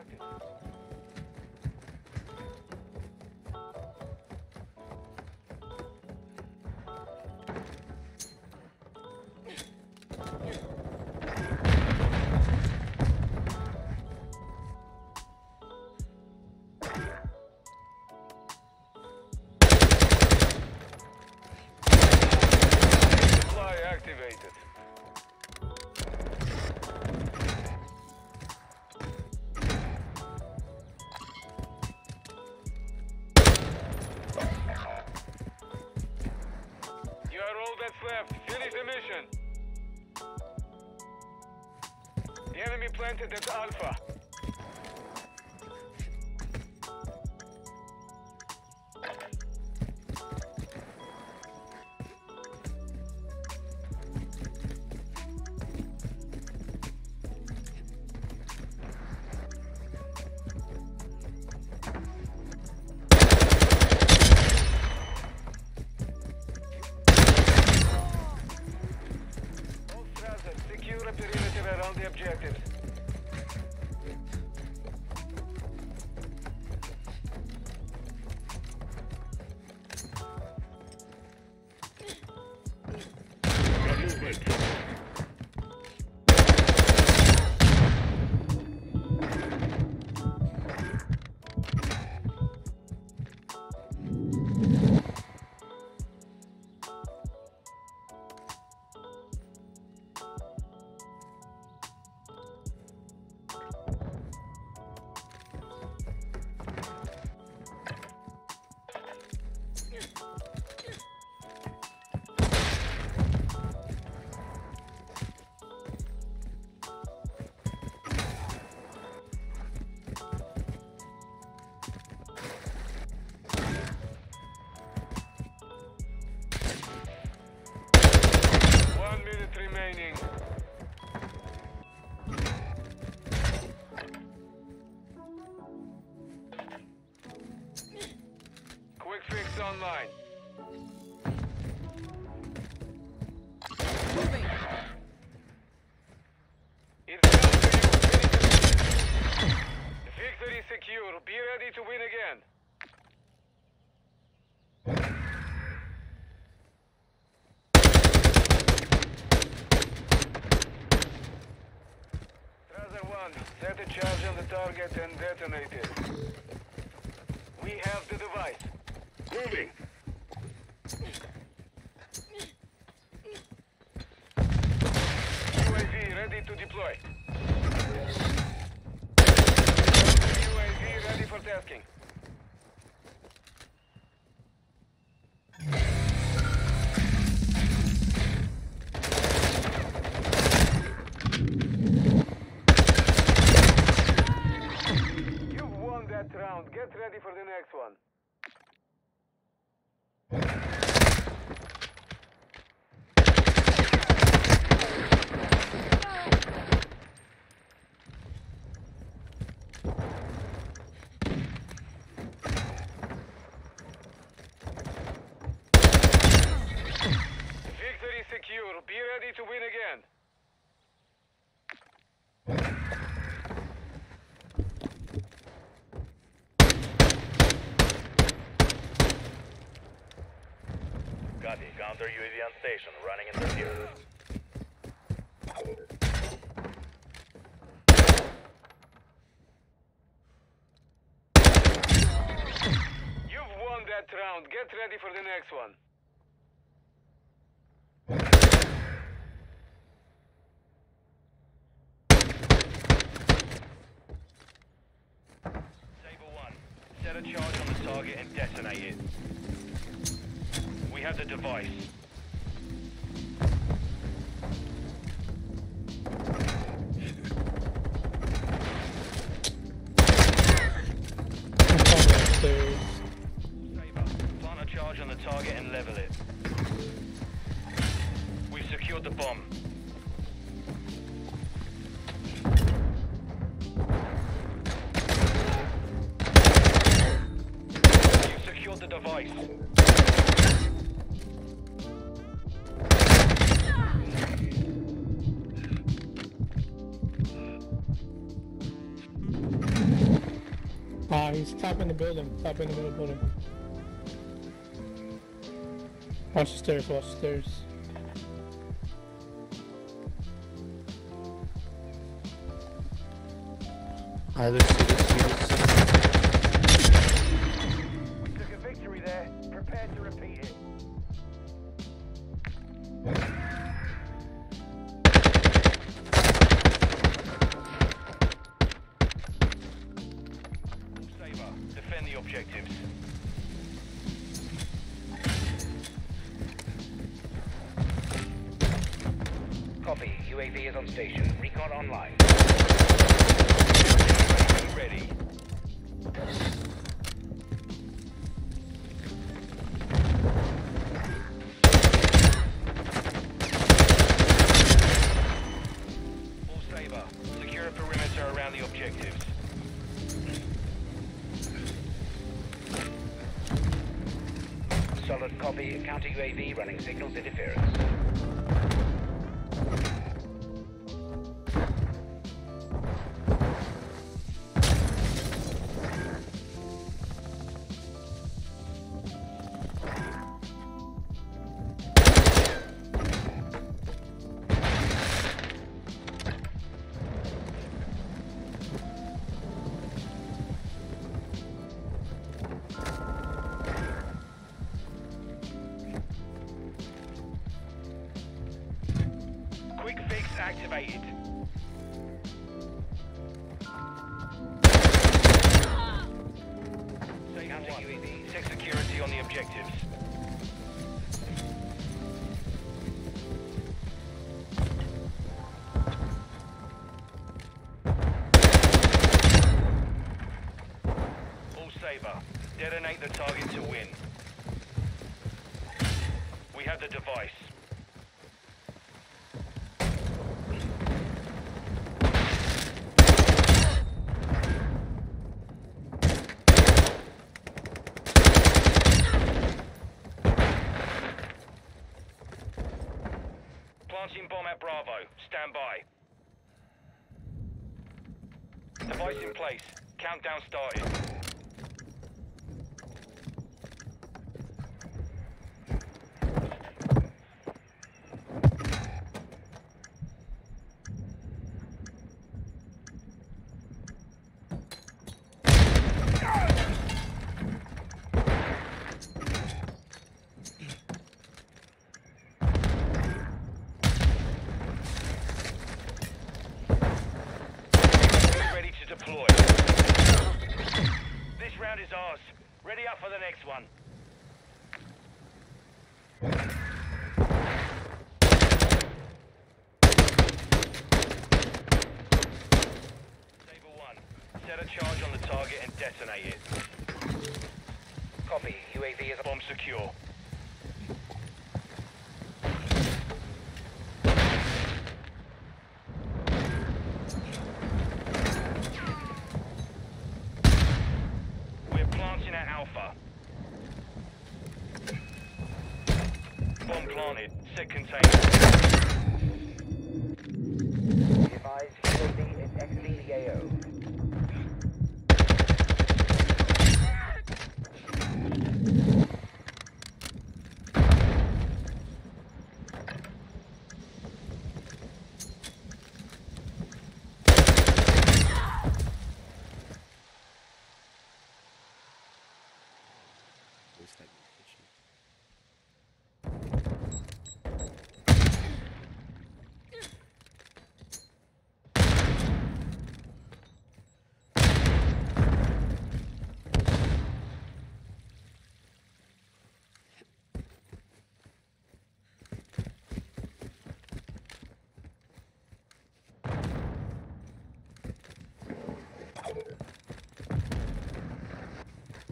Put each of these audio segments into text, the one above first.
America. left. Finish the mission. The enemy planted at Alpha. secure. Be ready to win again. Trazer 1, set a charge on the target and detonate it. We have the device. Moving! UAV ready to deploy. multitasking. Get ready for the next one. Ah, he's top in the building. Top in the middle building. Watch the stairs. Watch the stairs. Either city, UAV on station. Recon online. Ready. All Saber, secure a perimeter around the objectives. Solid copy. Counter UAV running signals interference. Planting bomb at Bravo. Stand by. Device in place. Countdown started. Get ready to deploy. This round is ours. Up for the next one. Saber 1, set a charge on the target and detonate it. Copy. UAV is. Bomb secure. We're planting at Alpha. Bomb planted. Set container. Be advised, UAV is exiting the AO.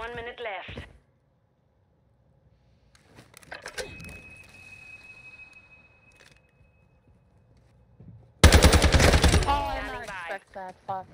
One minute left. Oh, I did not expect that. Fuck.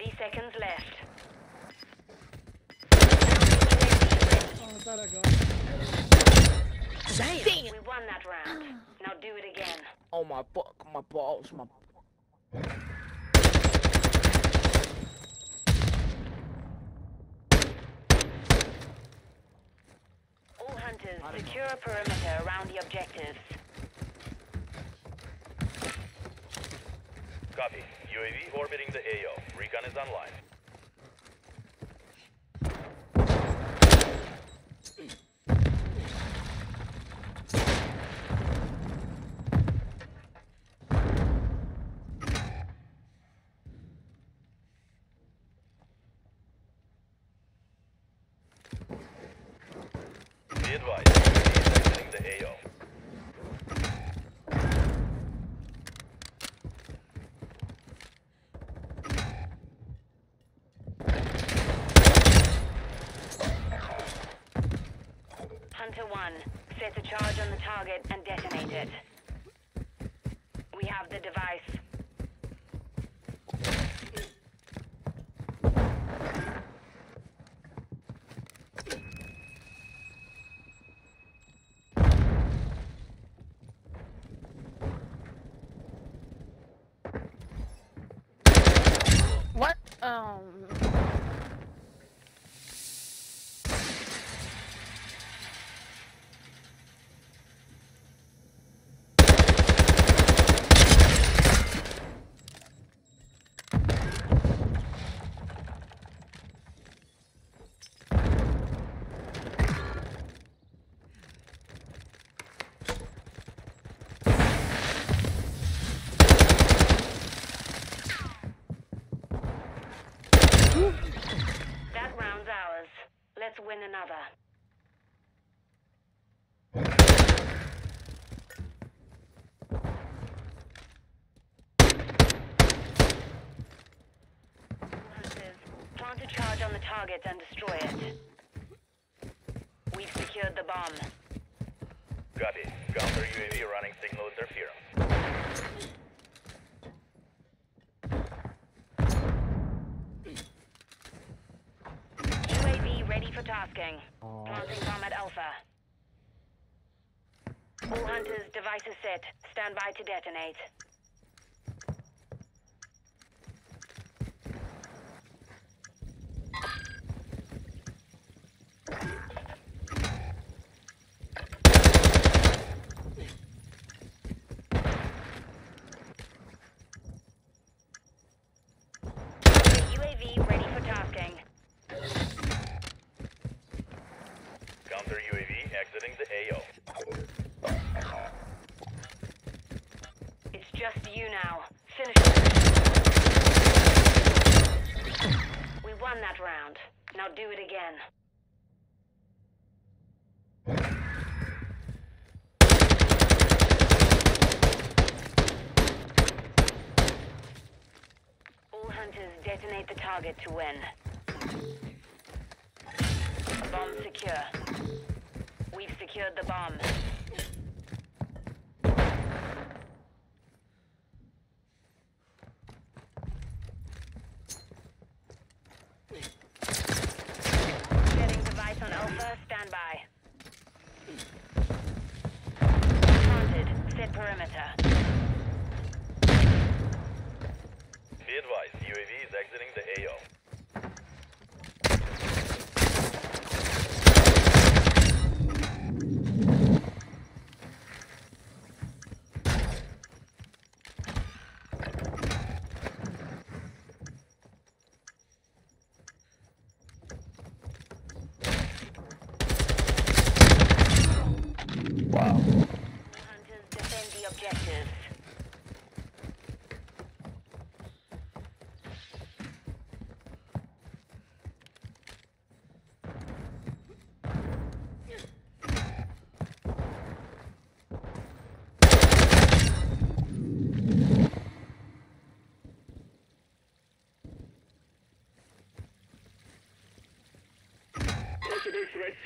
30 seconds left. Damn. We won that round. Now do it again. Oh my fuck, my balls, my. All hunters, secure a perimeter around the objectives. Copy. UAV orbiting the AO. Recon is online. Be advised, exiting the AO. Hunter 1, set a charge target and detonate it. We have the device. What? Um. That round's ours. Let's win another. Hunters, plant a charge on the target and destroy it. We've secured the bomb. Copy. Counter UAV running signal interference. UAV ready for tasking. Planting bomb at Alpha. All hunters, devices set. Stand by to detonate. UAV ready for tasking. Counter UAV exiting the AO. It's just you now. Finish it. We won that round. Now do it again. All hunters detonate the target to win. Bomb secure. Secured the bomb.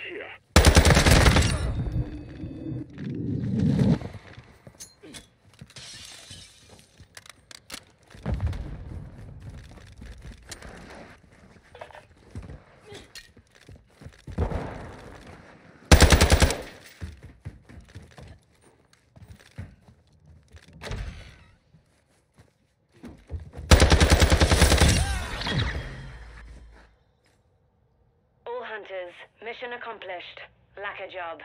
here. Hunters. Mission accomplished. Lack a job.